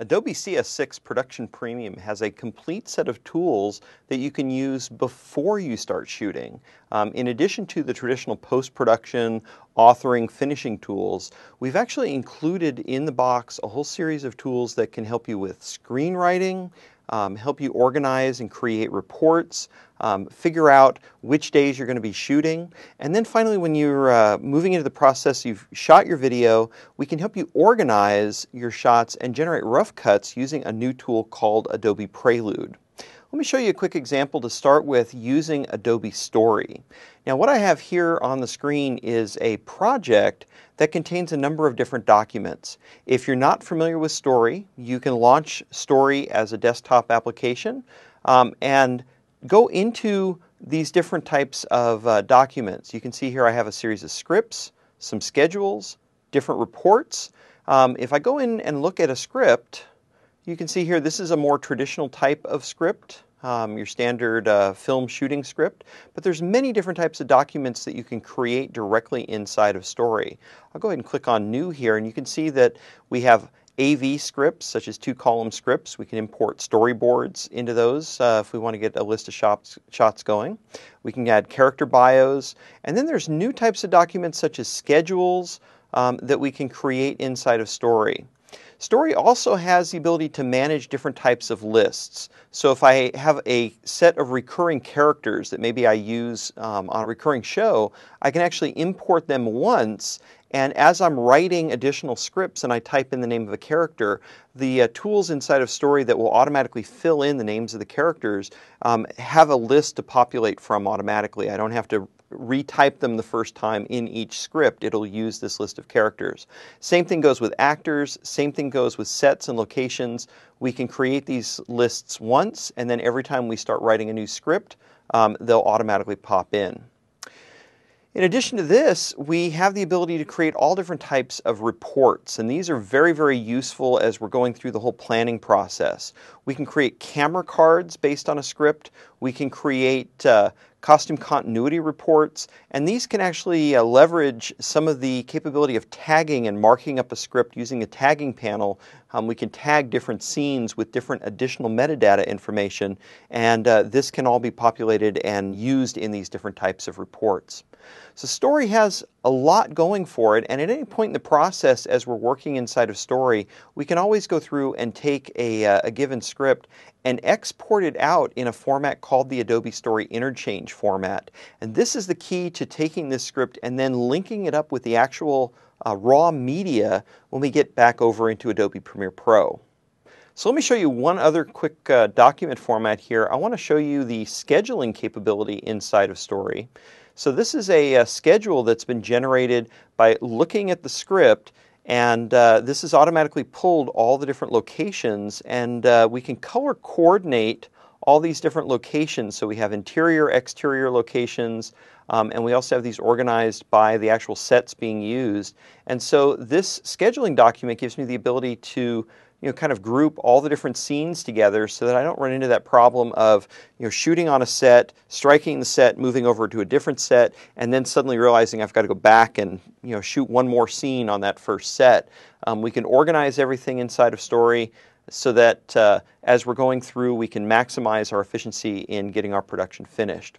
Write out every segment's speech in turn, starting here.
Adobe CS6 Production Premium has a complete set of tools that you can use before you start shooting. Um, in addition to the traditional post-production, authoring, finishing tools, we've actually included in the box a whole series of tools that can help you with screenwriting, um, help you organize and create reports, um, figure out which days you're going to be shooting, and then finally when you're uh, moving into the process, you've shot your video, we can help you organize your shots and generate rough cuts using a new tool called Adobe Prelude. Let me show you a quick example to start with using Adobe Story. Now what I have here on the screen is a project that contains a number of different documents. If you're not familiar with Story, you can launch Story as a desktop application um, and go into these different types of uh, documents. You can see here I have a series of scripts, some schedules, different reports. Um, if I go in and look at a script, you can see here this is a more traditional type of script, um, your standard uh, film shooting script, but there's many different types of documents that you can create directly inside of Story. I'll go ahead and click on New here, and you can see that we have AV scripts, such as two column scripts. We can import storyboards into those uh, if we want to get a list of shots, shots going. We can add character bios. And then there's new types of documents, such as schedules, um, that we can create inside of Story. Story also has the ability to manage different types of lists. So if I have a set of recurring characters that maybe I use um, on a recurring show, I can actually import them once and as I'm writing additional scripts and I type in the name of a character, the uh, tools inside of Story that will automatically fill in the names of the characters um, have a list to populate from automatically. I don't have to retype them the first time in each script, it'll use this list of characters. Same thing goes with actors, same thing goes with sets and locations. We can create these lists once, and then every time we start writing a new script, um, they'll automatically pop in. In addition to this, we have the ability to create all different types of reports, and these are very, very useful as we're going through the whole planning process. We can create camera cards based on a script. We can create uh, costume continuity reports, and these can actually uh, leverage some of the capability of tagging and marking up a script using a tagging panel. Um, we can tag different scenes with different additional metadata information, and uh, this can all be populated and used in these different types of reports. So Story has a lot going for it, and at any point in the process as we're working inside of Story, we can always go through and take a, uh, a given script and export it out in a format called the Adobe Story Interchange format. And this is the key to taking this script and then linking it up with the actual uh, raw media when we get back over into Adobe Premiere Pro. So let me show you one other quick uh, document format here. I want to show you the scheduling capability inside of Story. So this is a, a schedule that's been generated by looking at the script and uh, this has automatically pulled all the different locations and uh, we can color coordinate all these different locations. So we have interior, exterior locations, um, and we also have these organized by the actual sets being used. And so this scheduling document gives me the ability to you know, kind of group all the different scenes together so that I don't run into that problem of, you know, shooting on a set, striking the set, moving over to a different set, and then suddenly realizing I've got to go back and, you know, shoot one more scene on that first set. Um, we can organize everything inside of Story so that uh, as we're going through, we can maximize our efficiency in getting our production finished.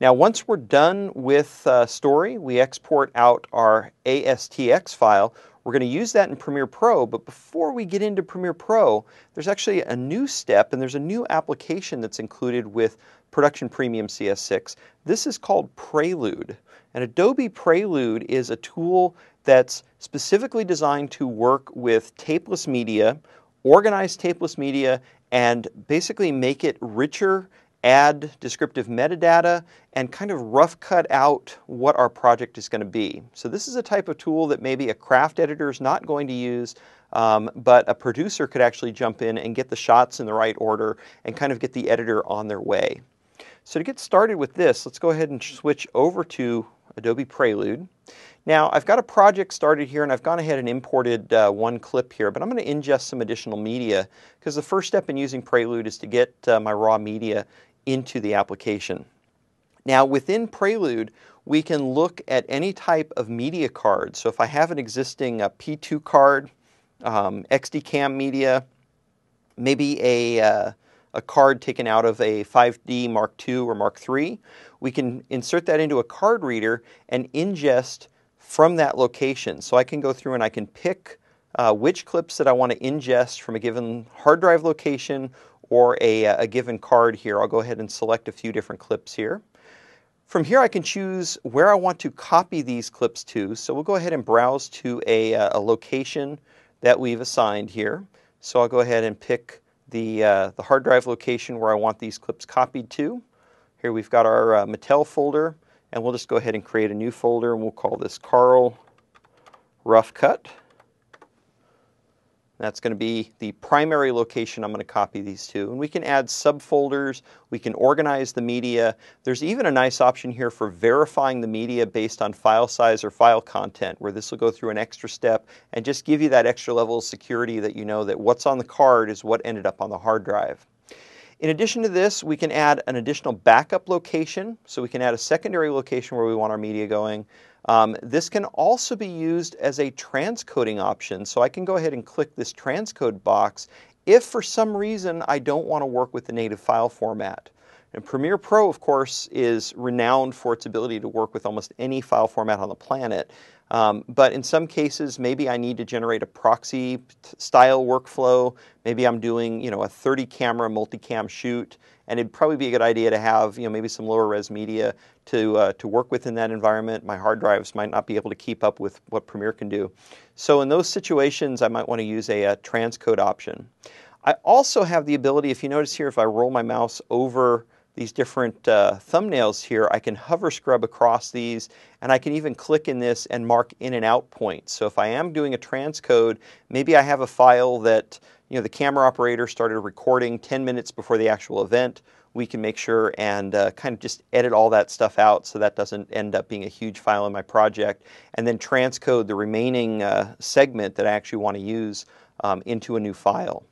Now, once we're done with uh, Story, we export out our ASTX file, we're going to use that in Premiere Pro, but before we get into Premiere Pro, there's actually a new step and there's a new application that's included with Production Premium CS6. This is called Prelude. And Adobe Prelude is a tool that's specifically designed to work with tapeless media, organize tapeless media, and basically make it richer add descriptive metadata, and kind of rough cut out what our project is going to be. So this is a type of tool that maybe a craft editor is not going to use, um, but a producer could actually jump in and get the shots in the right order and kind of get the editor on their way. So to get started with this, let's go ahead and switch over to Adobe Prelude. Now I've got a project started here and I've gone ahead and imported uh, one clip here, but I'm going to ingest some additional media because the first step in using Prelude is to get uh, my raw media into the application. Now within Prelude, we can look at any type of media card. So if I have an existing uh, P2 card, um, XDCAM media, maybe a, uh, a card taken out of a 5D Mark II or Mark III. We can insert that into a card reader and ingest from that location. So I can go through and I can pick uh, which clips that I want to ingest from a given hard drive location or a, a given card here. I'll go ahead and select a few different clips here. From here I can choose where I want to copy these clips to. So we'll go ahead and browse to a, uh, a location that we've assigned here. So I'll go ahead and pick the, uh, the hard drive location where I want these clips copied to. Here we've got our uh, Mattel folder, and we'll just go ahead and create a new folder, and we'll call this Karl Rough Cut. That's going to be the primary location I'm going to copy these to. And we can add subfolders, we can organize the media. There's even a nice option here for verifying the media based on file size or file content, where this will go through an extra step and just give you that extra level of security that you know that what's on the card is what ended up on the hard drive. In addition to this, we can add an additional backup location. So we can add a secondary location where we want our media going. Um, this can also be used as a transcoding option. So I can go ahead and click this transcode box if for some reason I don't want to work with the native file format. And Premiere Pro, of course, is renowned for its ability to work with almost any file format on the planet. Um, but in some cases, maybe I need to generate a proxy style workflow. Maybe I'm doing, you know, a 30 camera multicam shoot, and it'd probably be a good idea to have, you know, maybe some lower res media to uh, to work with in that environment. My hard drives might not be able to keep up with what Premiere can do. So in those situations, I might want to use a, a transcode option. I also have the ability, if you notice here, if I roll my mouse over these different uh, thumbnails here, I can hover scrub across these and I can even click in this and mark in and out points. So if I am doing a transcode, maybe I have a file that you know the camera operator started recording 10 minutes before the actual event. We can make sure and uh, kind of just edit all that stuff out so that doesn't end up being a huge file in my project, and then transcode the remaining uh, segment that I actually want to use um, into a new file.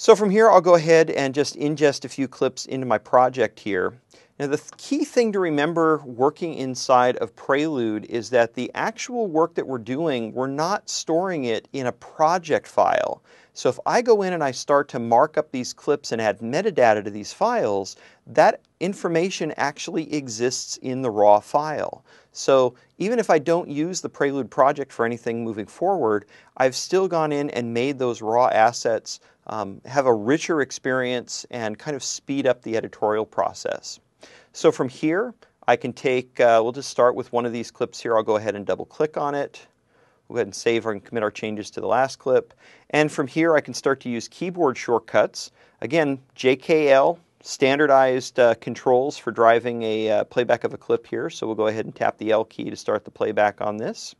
So from here, I'll go ahead and just ingest a few clips into my project here. Now the th key thing to remember working inside of Prelude is that the actual work that we're doing, we're not storing it in a project file. So if I go in and I start to mark up these clips and add metadata to these files, that information actually exists in the raw file. So even if I don't use the Prelude project for anything moving forward, I've still gone in and made those raw assets um, have a richer experience and kind of speed up the editorial process. So from here, I can take, uh, we'll just start with one of these clips here. I'll go ahead and double click on it. We'll go ahead and save and commit our changes to the last clip. And from here, I can start to use keyboard shortcuts. Again, JKL, standardized uh, controls for driving a uh, playback of a clip here. So we'll go ahead and tap the L key to start the playback on this.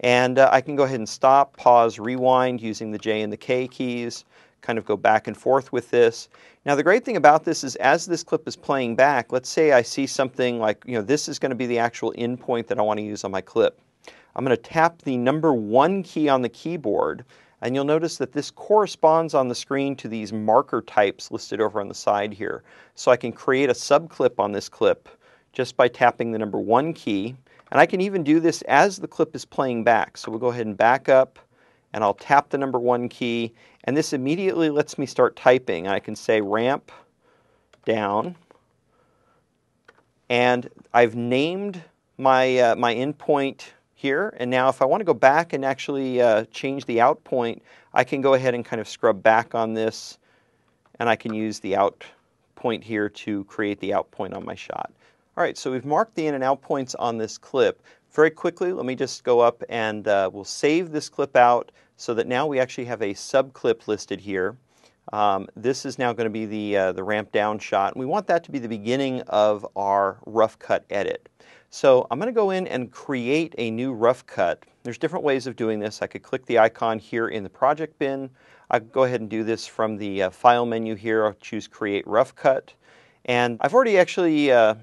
And uh, I can go ahead and stop, pause, rewind using the J and the K keys kind of go back and forth with this. Now the great thing about this is as this clip is playing back, let's say I see something like, you know, this is going to be the actual endpoint that I want to use on my clip. I'm going to tap the number one key on the keyboard and you'll notice that this corresponds on the screen to these marker types listed over on the side here. So I can create a subclip on this clip just by tapping the number one key. And I can even do this as the clip is playing back. So we'll go ahead and back up and I'll tap the number one key and this immediately lets me start typing. I can say ramp down and I've named my, uh, my endpoint here and now if I want to go back and actually uh, change the out point I can go ahead and kind of scrub back on this and I can use the out point here to create the out point on my shot. Alright, so we've marked the in and out points on this clip. Very quickly, let me just go up and uh, we'll save this clip out so that now we actually have a subclip listed here. Um, this is now going to be the, uh, the ramp down shot. And we want that to be the beginning of our rough cut edit. So I'm going to go in and create a new rough cut. There's different ways of doing this. I could click the icon here in the project bin. I could go ahead and do this from the uh, file menu here. I'll choose create rough cut. And I've already actually uh,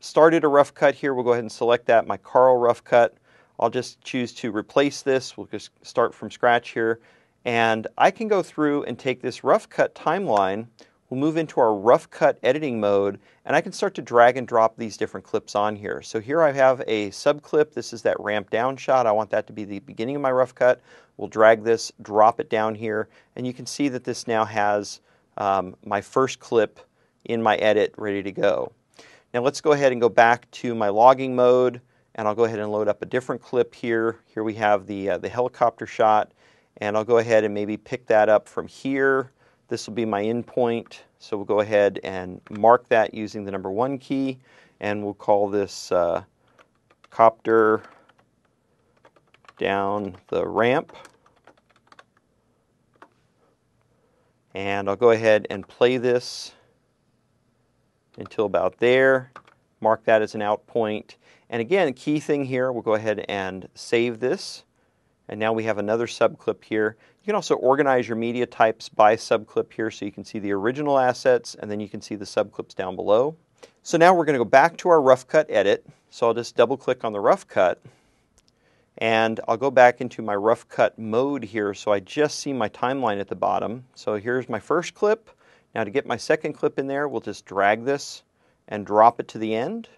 started a rough cut here. We'll go ahead and select that, my Karl rough cut. I'll just choose to replace this. We'll just start from scratch here. And I can go through and take this rough cut timeline we'll move into our rough cut editing mode and I can start to drag and drop these different clips on here. So here I have a sub clip. This is that ramp down shot. I want that to be the beginning of my rough cut. We'll drag this, drop it down here, and you can see that this now has um, my first clip in my edit ready to go. Now let's go ahead and go back to my logging mode and I'll go ahead and load up a different clip here. Here we have the, uh, the helicopter shot and I'll go ahead and maybe pick that up from here. This will be my endpoint, so we'll go ahead and mark that using the number one key and we'll call this uh, copter down the ramp. And I'll go ahead and play this until about there. Mark that as an out point. And again, key thing here, we'll go ahead and save this. And now we have another subclip here. You can also organize your media types by subclip here so you can see the original assets and then you can see the subclips down below. So now we're going to go back to our rough cut edit. So I'll just double click on the rough cut and I'll go back into my rough cut mode here so I just see my timeline at the bottom. So here's my first clip. Now to get my second clip in there, we'll just drag this and drop it to the end.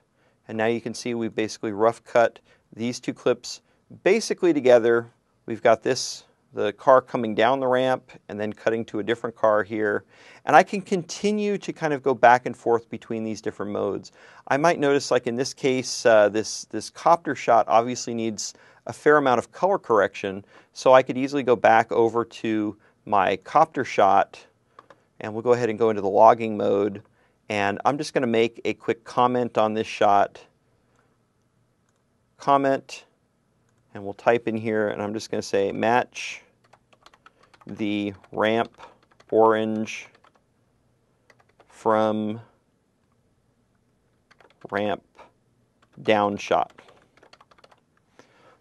And now you can see we've basically rough cut these two clips basically together. We've got this, the car coming down the ramp and then cutting to a different car here. And I can continue to kind of go back and forth between these different modes. I might notice like in this case, uh, this, this copter shot obviously needs a fair amount of color correction. So I could easily go back over to my copter shot and we'll go ahead and go into the logging mode. And I'm just going to make a quick comment on this shot. Comment, and we'll type in here, and I'm just going to say match the ramp orange from ramp down shot.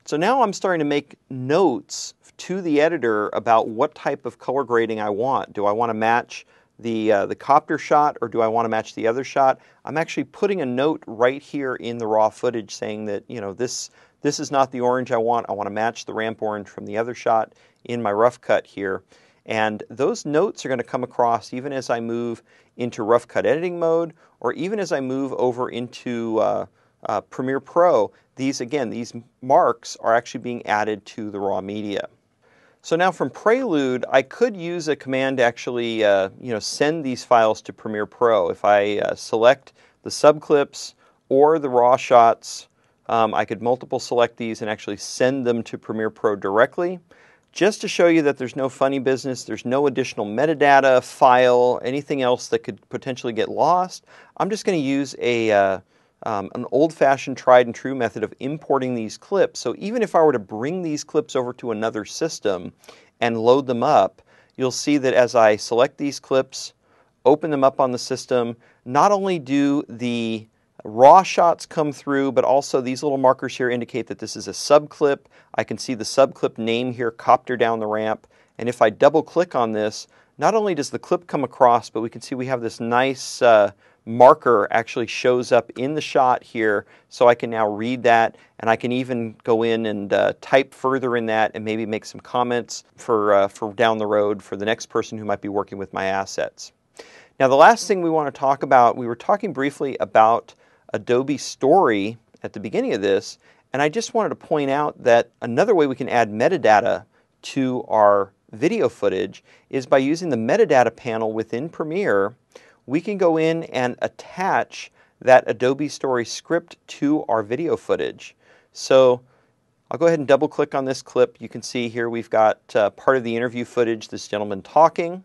So now I'm starting to make notes to the editor about what type of color grading I want. Do I want to match the, uh, the copter shot or do I want to match the other shot? I'm actually putting a note right here in the raw footage saying that, you know, this, this is not the orange I want. I want to match the ramp orange from the other shot in my rough cut here. And those notes are going to come across even as I move into rough cut editing mode or even as I move over into uh, uh, Premiere Pro, these again, these marks are actually being added to the raw media. So now from Prelude, I could use a command to actually uh, you know, send these files to Premiere Pro. If I uh, select the subclips or the raw shots, um, I could multiple select these and actually send them to Premiere Pro directly. Just to show you that there's no funny business, there's no additional metadata, file, anything else that could potentially get lost, I'm just going to use a, uh, um, an old-fashioned tried and true method of importing these clips. So even if I were to bring these clips over to another system and load them up, you'll see that as I select these clips, open them up on the system, not only do the raw shots come through, but also these little markers here indicate that this is a subclip. I can see the subclip name here, copter down the ramp. And if I double click on this, not only does the clip come across, but we can see we have this nice uh, marker actually shows up in the shot here so I can now read that and I can even go in and uh, type further in that and maybe make some comments for, uh, for down the road for the next person who might be working with my assets. Now the last thing we want to talk about, we were talking briefly about Adobe Story at the beginning of this and I just wanted to point out that another way we can add metadata to our video footage is by using the metadata panel within Premiere we can go in and attach that Adobe Story script to our video footage. So I'll go ahead and double click on this clip. You can see here we've got uh, part of the interview footage, this gentleman talking.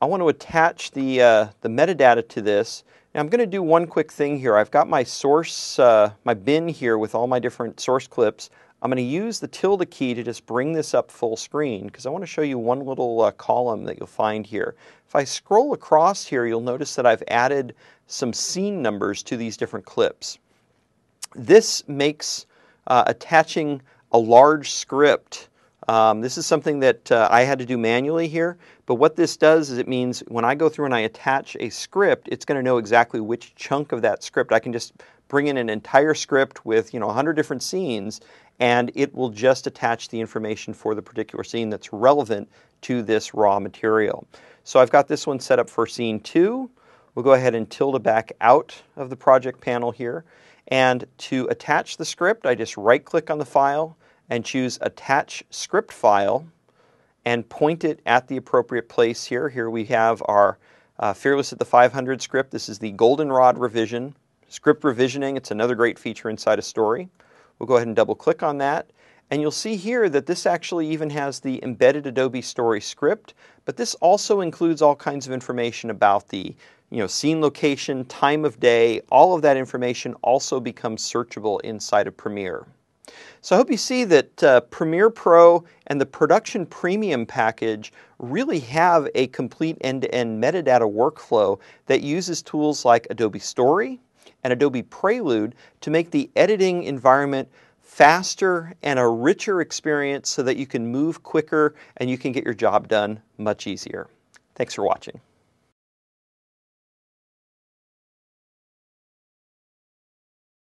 I want to attach the, uh, the metadata to this. Now I'm going to do one quick thing here. I've got my source, uh, my bin here with all my different source clips. I'm going to use the tilde key to just bring this up full screen because I want to show you one little uh, column that you'll find here. If I scroll across here, you'll notice that I've added some scene numbers to these different clips. This makes uh, attaching a large script um, this is something that uh, I had to do manually here, but what this does is it means when I go through and I attach a script, it's going to know exactly which chunk of that script. I can just bring in an entire script with you know 100 different scenes, and it will just attach the information for the particular scene that's relevant to this raw material. So I've got this one set up for scene two. We'll go ahead and tilde back out of the project panel here. And to attach the script, I just right click on the file and choose Attach Script File and point it at the appropriate place here. Here we have our uh, Fearless at the 500 script. This is the Goldenrod revision. Script revisioning, it's another great feature inside a story. We'll go ahead and double click on that. And you'll see here that this actually even has the embedded Adobe Story script, but this also includes all kinds of information about the you know, scene location, time of day, all of that information also becomes searchable inside of Premiere. So I hope you see that uh, Premiere Pro and the Production Premium package really have a complete end-to-end metadata workflow that uses tools like Adobe Story and Adobe Prelude to make the editing environment faster and a richer experience so that you can move quicker and you can get your job done much easier. Thanks for watching.